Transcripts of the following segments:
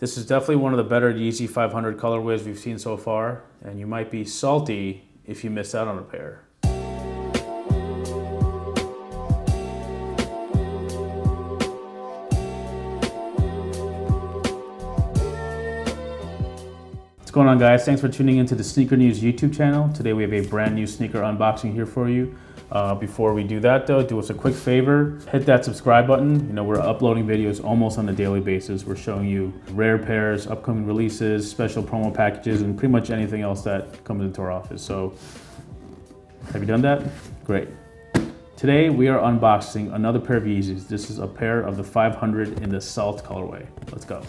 This is definitely one of the better Yeezy 500 colorways we've seen so far, and you might be salty if you miss out on a pair. What's going on guys? Thanks for tuning into the Sneaker News YouTube channel. Today we have a brand new sneaker unboxing here for you. Uh, before we do that though, do us a quick favor, hit that subscribe button. You know, we're uploading videos almost on a daily basis. We're showing you rare pairs, upcoming releases, special promo packages, and pretty much anything else that comes into our office. So have you done that? Great. Today we are unboxing another pair of Yeezys. This is a pair of the 500 in the Salt colorway. Let's go.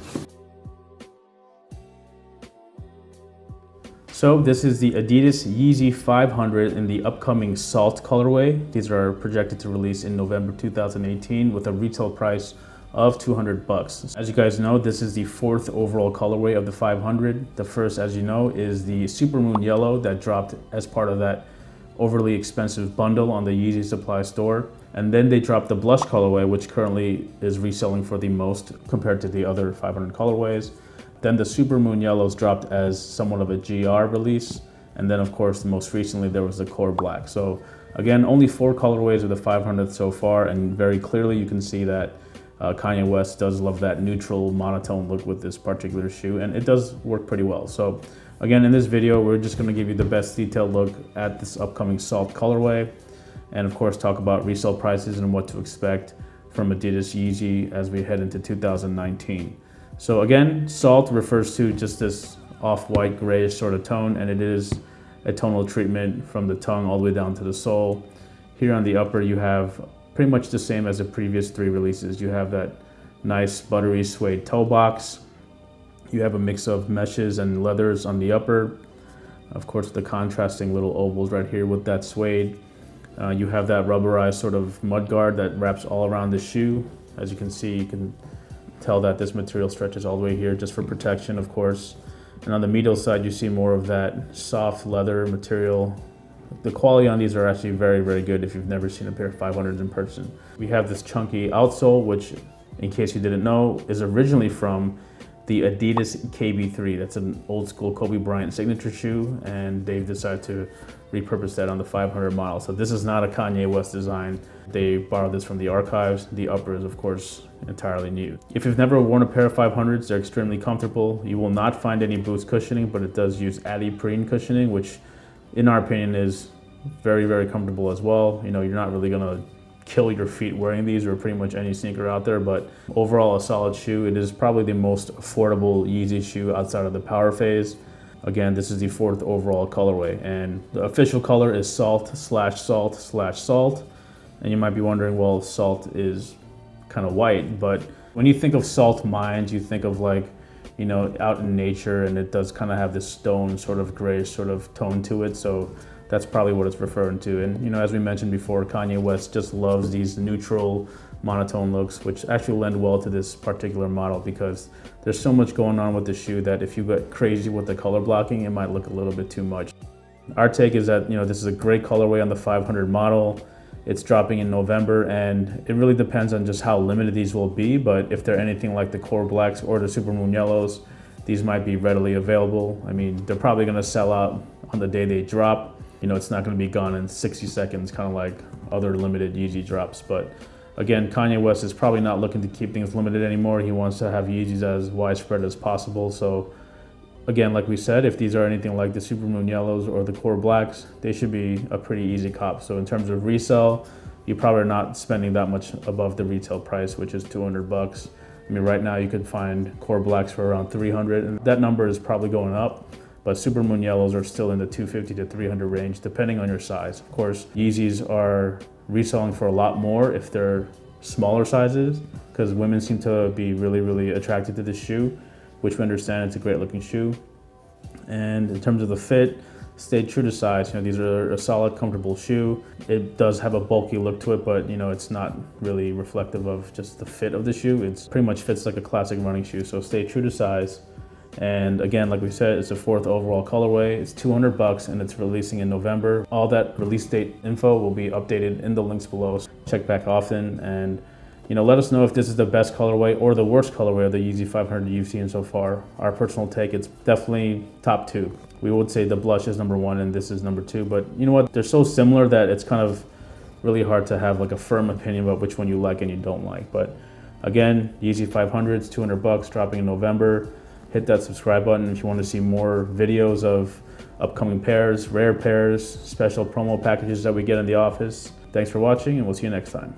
So this is the Adidas Yeezy 500 in the upcoming Salt colorway. These are projected to release in November 2018 with a retail price of 200 bucks. As you guys know, this is the fourth overall colorway of the 500. The first, as you know, is the Supermoon Yellow that dropped as part of that overly expensive bundle on the Yeezy Supply store. And then they dropped the Blush colorway, which currently is reselling for the most compared to the other 500 colorways. Then the Supermoon Yellows dropped as somewhat of a GR release. And then of course, the most recently there was the Core Black. So again, only four colorways of the 500 so far. And very clearly you can see that uh, Kanye West does love that neutral monotone look with this particular shoe. And it does work pretty well. So again, in this video, we're just gonna give you the best detailed look at this upcoming Salt colorway. And of course, talk about resale prices and what to expect from Adidas Yeezy as we head into 2019. So again, salt refers to just this off-white grayish sort of tone and it is a tonal treatment from the tongue all the way down to the sole. Here on the upper you have pretty much the same as the previous three releases. You have that nice buttery suede toe box. You have a mix of meshes and leathers on the upper. Of course the contrasting little ovals right here with that suede. Uh, you have that rubberized sort of mud guard that wraps all around the shoe. As you can see, you can tell that this material stretches all the way here just for protection, of course. And on the medial side, you see more of that soft leather material. The quality on these are actually very, very good if you've never seen a pair of 500s in person. We have this chunky outsole, which, in case you didn't know, is originally from the Adidas KB3. That's an old school Kobe Bryant signature shoe, and they've decided to repurpose that on the 500 model. So this is not a Kanye West design. They borrowed this from the archives. The upper is, of course, entirely new. If you've never worn a pair of 500s, they're extremely comfortable. You will not find any boost cushioning, but it does use adiaprene cushioning, which in our opinion is very, very comfortable as well. You know, you're not really gonna kill your feet wearing these or pretty much any sneaker out there, but overall a solid shoe. It is probably the most affordable Yeezy shoe outside of the power phase. Again, this is the fourth overall colorway and the official color is salt slash salt slash salt. And you might be wondering, well, salt is kind of white, but when you think of salt mines, you think of like, you know, out in nature and it does kind of have this stone sort of grayish sort of tone to it. So that's probably what it's referring to. And, you know, as we mentioned before, Kanye West just loves these neutral monotone looks, which actually lend well to this particular model because there's so much going on with the shoe that if you get crazy with the color blocking, it might look a little bit too much. Our take is that, you know, this is a great colorway on the 500 model. It's dropping in November and it really depends on just how limited these will be. But if they're anything like the Core Blacks or the Supermoon Yellows, these might be readily available. I mean, they're probably gonna sell out on the day they drop. You know, it's not gonna be gone in 60 seconds, kind of like other limited Yeezy drops. But again, Kanye West is probably not looking to keep things limited anymore. He wants to have Yeezys as widespread as possible. So again, like we said, if these are anything like the Supermoon Yellows or the Core Blacks, they should be a pretty easy cop. So in terms of resale, you probably are not spending that much above the retail price, which is 200 bucks. I mean, right now you could find Core Blacks for around 300, and that number is probably going up. But Supermoon Yellows are still in the 250 to 300 range, depending on your size. Of course, Yeezys are reselling for a lot more if they're smaller sizes, because women seem to be really, really attracted to this shoe which we understand it's a great looking shoe. And in terms of the fit, stay true to size. You know, these are a solid, comfortable shoe. It does have a bulky look to it, but you know, it's not really reflective of just the fit of the shoe. It's pretty much fits like a classic running shoe. So stay true to size. And again, like we said, it's a fourth overall colorway. It's 200 bucks and it's releasing in November. All that release date info will be updated in the links below. Check back often and you know, let us know if this is the best colorway or the worst colorway of the Yeezy 500 you've seen so far. Our personal take, it's definitely top two. We would say the blush is number one and this is number two, but you know what? They're so similar that it's kind of really hard to have like a firm opinion about which one you like and you don't like. But again, Yeezy 500s, 200 bucks, dropping in November. Hit that subscribe button if you want to see more videos of upcoming pairs, rare pairs, special promo packages that we get in the office. Thanks for watching and we'll see you next time.